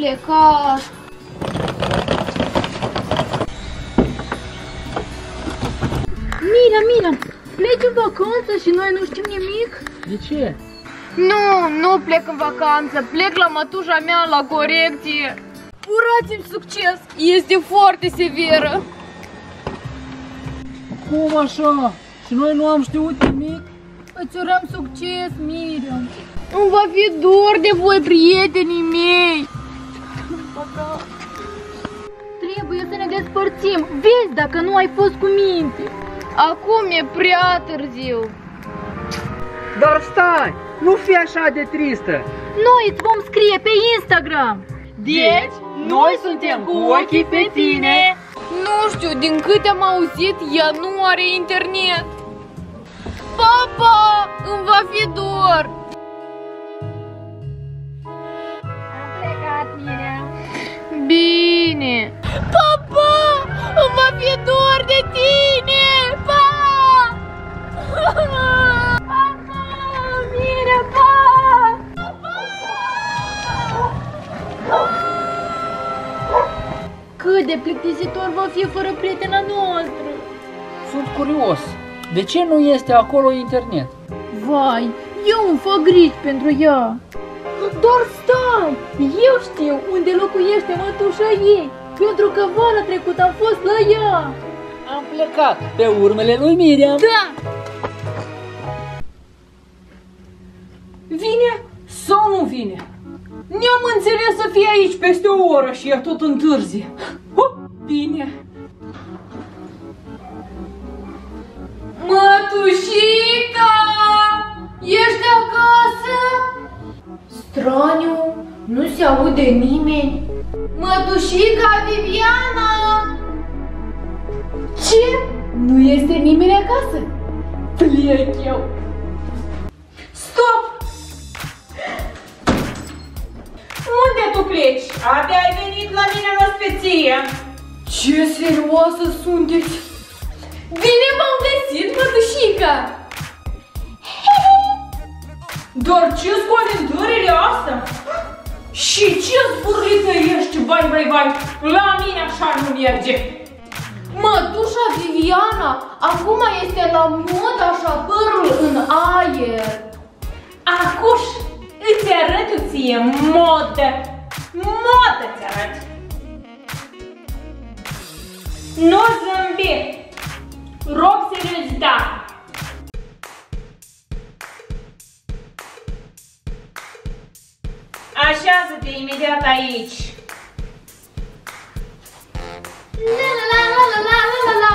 plecat. Mira, Mira, pleci în vacanță și noi nu știm nimic? De ce? Nu, nu plec în vacanță, plec la mătușa mea la corecție. Urați-mi succes, este foarte severă. Cum așa? Și noi nu am știut nimic? Îți urăm succes, Miriam. Îmi va fi dor de voi, prietenii mei. Trebuie să ne despărțim. Vezi dacă nu ai fost cu minte. Acum e prea târziu. Dar stai! Nu fi așa de tristă! Noi îți vom scrie pe Instagram. Deci, noi suntem cu ochii pe tine! Nu știu, din câte am auzit, ea nu are internet. Papa, îmi va fi dor. De tine. Pa! Papa, mire, pa! Cât de plictisitor va fi fără prietena noastră. Sunt curios. De ce nu este acolo internet? Vai, eu îmi fac griji pentru ea. Doar stai! Eu știu unde locuiește mătușa ei, pentru că vara trecută am fost la ea. Am plecat pe urmele lui Miriam. Da! Vine sau nu vine? Ne-am înțeles să fie aici peste o oră și ea tot întârzie. Hop, bine. Mătușica! Ești acasă? Straniu, nu se aude nimeni. Mătușica Viviana! Ce? Nu este nimeni acasă? Plec eu. Stop! Unde tu pleci? Abia ai venit la mine în ospeție. Ce serioasă sunteți! Bine v-am găsit, mătușica! Doar ce scolentările astea? Și ce zburlită ești, vai, vai, vai, la mine așa nu merge. Mătușa Viviana acum este la mod așa părul în aer. Acuș, îți arăt eu ție modă, modă ți arăt. Nu zâmbi, rog seriozitate. Așează-te imediat aici. La la la la la la la la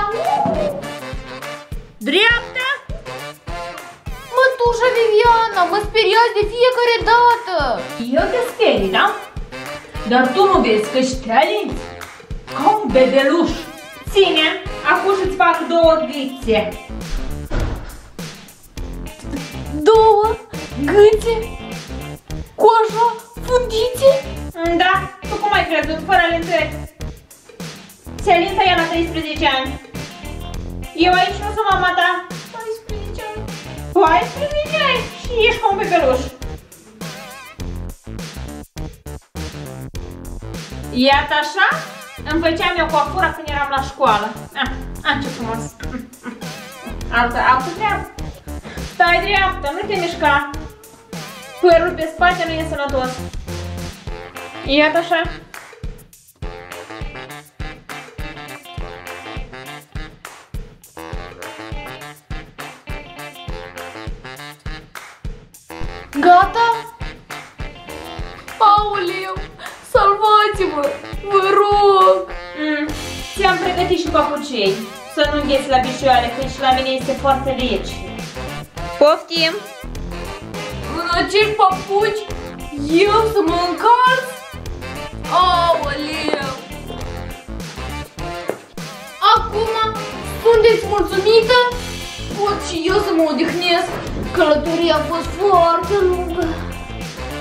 Dreapta? Mătușa Viviana, mă speriați de fiecare dată. Eu te sperii, da? Dar tu nu vezi că ești talenți? Ca un bebeluș. Ține, acum îți fac două gâțe. Două gâțe cu așa fundițe. Da, tu cum ai crezut, fără alintări? Se alintă ea la 13 ani. Eu aici nu sunt mama ta. 14 ani. 14 ani și ești ca un bebeluș. Iată așa îmi făceam eu coafura când eram la școală. Ah, ah ce frumos. Altă, altă treabă. Stai dreaptă, nu te mișca. Părul pe spate nu e sănătos. Iată așa. Gata? Aoleu, salvați-mă, vă rog! Mm, ți-am pregătit și papucei. Să nu îngheți la bișoare, când și la mine este foarte rece. Poftim! În acești papuci, eu să mă încalț? Aoleu! Acum, sunteți mulțumită? Pot și eu să mă odihnesc. Călătoria a fost foarte lungă.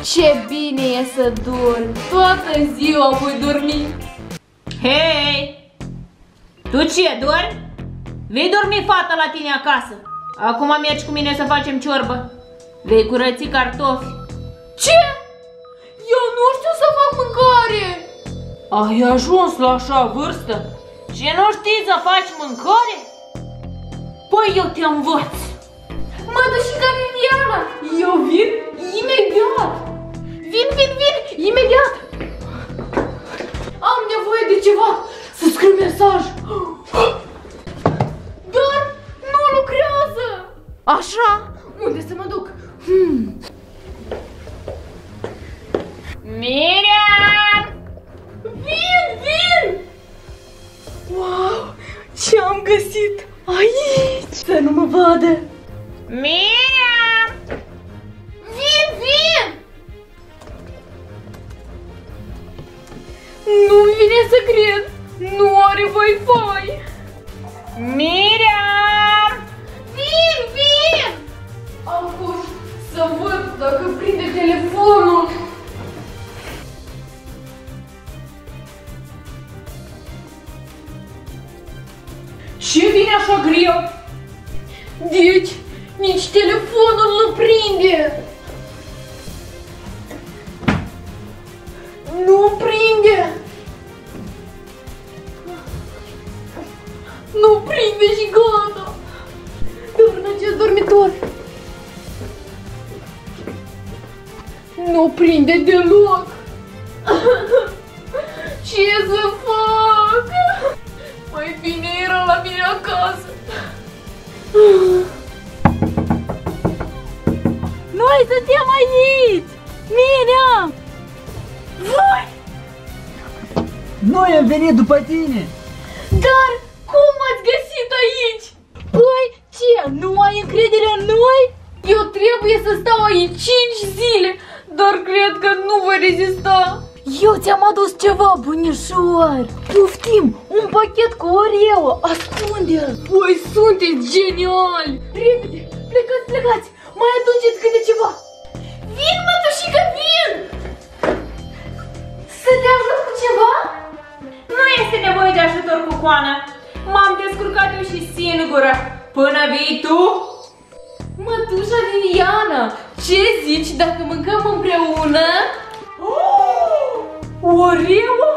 Ce bine e să dormi. Toată ziua voi dormi. Hei! Tu ce, dormi? Vei dormi fata la tine acasă. Acum mergi cu mine să facem ciorbă. Vei curăți cartofi. Ce? Eu nu știu să fac mâncare. mâncare! Ai ajuns la așa vârstă și nu știi să faci mâncare? Păi eu te învăț. Mătușica Viviana, eu vin imediat! Vin, vin, vin, imediat! Am nevoie de ceva să scriu mesaj. Dar nu lucrează! Așa? Unde să mă duc? Hmm. Miriam! Vin, vin! Wow, ce am găsit aici? Să nu mă vadă! Miriam! Vin, vin! Nu-mi vine să cred! Nu are Wi-Fi! Miriam! Vin, vin! Am fost să văd dacă prinde telefonul. Ce vine așa greu? Deci, nici telefonul nu prinde. Nu prinde. Nu prinde și gata. Doar în acest dormitor. Nu prinde deloc. Ce să fac? Mai bine era la mine acasă. Aici! Miriam! Voi! Noi am venit după tine! Dar cum ați găsit aici? Păi, ce? Nu ai încredere în noi? Eu trebuie să stau aici 5 zile, dar cred că nu voi rezista. Eu ți-am adus ceva, bunișor! Poftim, un pachet cu Oreo! Ascunde-l! Voi sunteți geniali! Repede, plecați, plecați! Mai aduceți câte ceva! Vin, mătușică, vin! Să te ajut cu ceva? Nu este nevoie de ajutor cu coană. M-am descurcat eu și singură. Până vii tu? Mătușa Liliana, ce zici dacă mâncăm împreună? Oh! Oreo?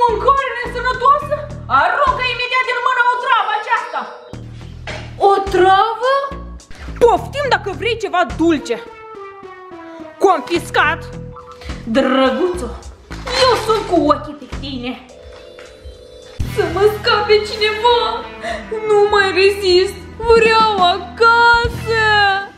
Mâncare nesănătoasă? Aruncă imediat din mână o travă aceasta! O travă? Poftim dacă vrei ceva dulce. Confiscat. Drăguțo, eu sunt cu ochii pe tine. Să mă scape cineva! Nu mai rezist! Vreau acasă!